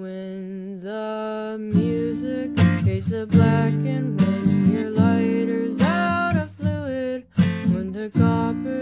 When the music fades to black and when your lighter's out of fluid, when the coppers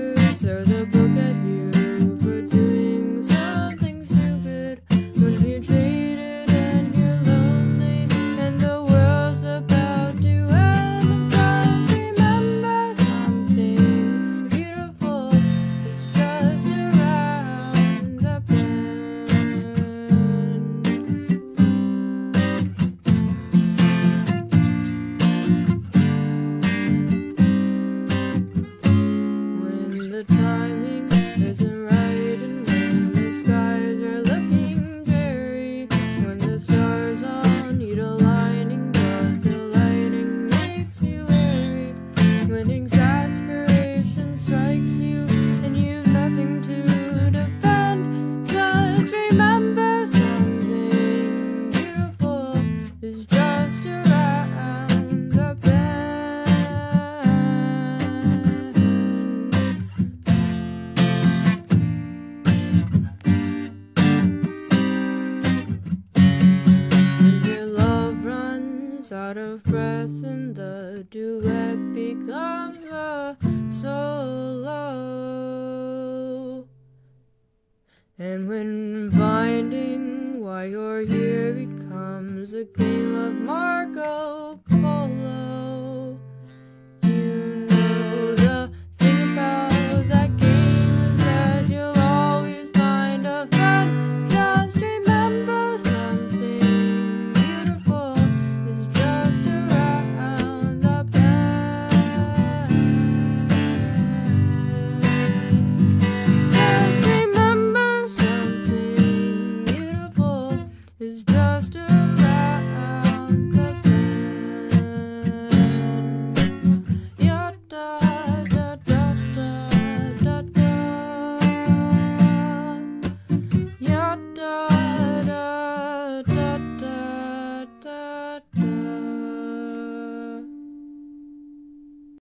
out of breath and the duet becomes a solo. And when finding why you're here becomes a game of Marco